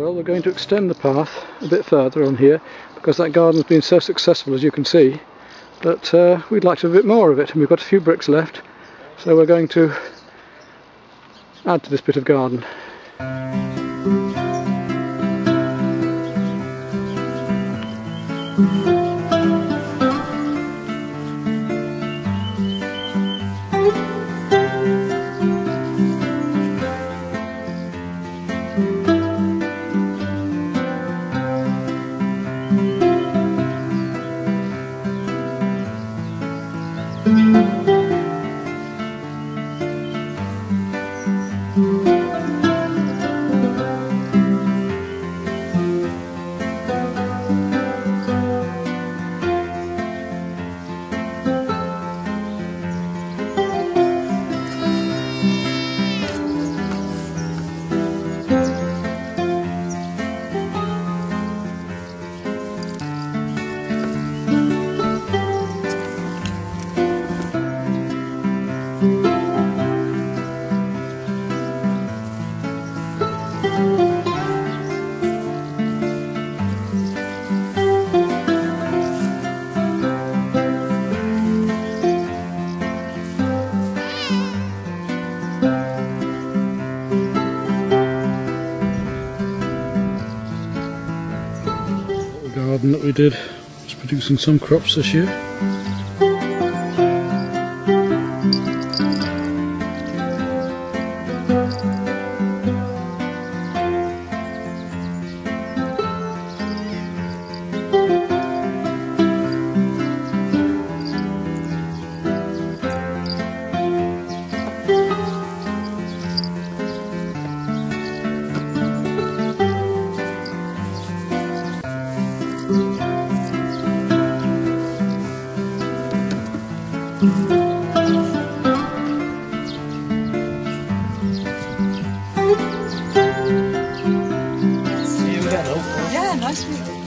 Well, we're going to extend the path a bit further on here because that garden's been so successful as you can see that uh, we'd like to have a bit more of it and we've got a few bricks left so we're going to add to this bit of garden. That we did was producing some crops this year. Yeah, nice meeting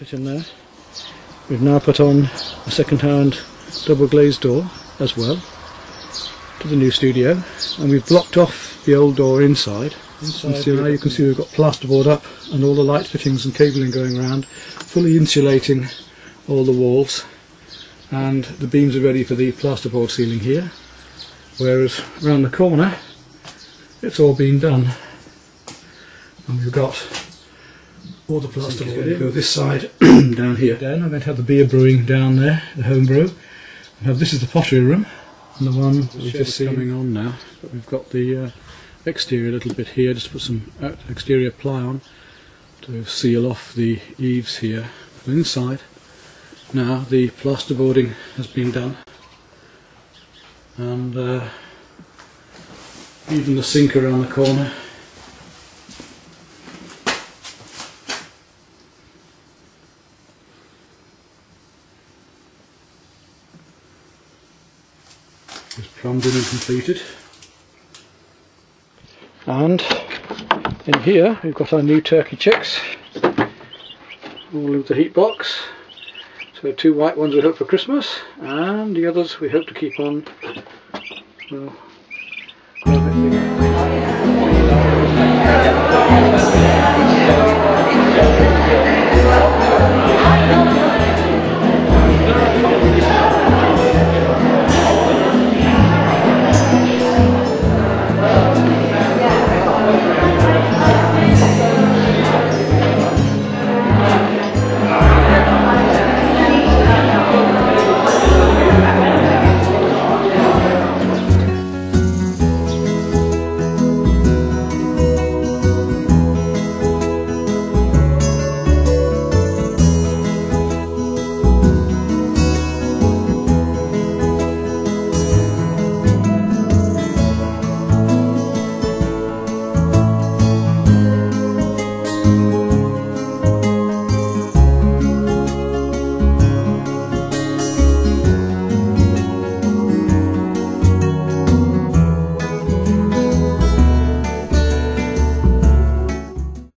light in there. We've now put on a second-hand double glazed door as well to the new studio and we've blocked off the old door inside. inside so now you can see we've got plasterboard up and all the light fittings and cabling going around, fully insulating all the walls and the beams are ready for the plasterboard ceiling here whereas around the corner it's all been done and we've got the plasterboard go this side down here. Then I'm going to have the beer brewing down there the home brew. Now this is the pottery room and the one we've just seen. coming on now but we've got the uh, exterior a little bit here just put some exterior ply on to seal off the eaves here. But inside. Now the plasterboarding has been done. And uh, even the sink around the corner in and completed. And in here we've got our new turkey chicks. All of the heat box. So two white ones we hope for Christmas and the others we hope to keep on well,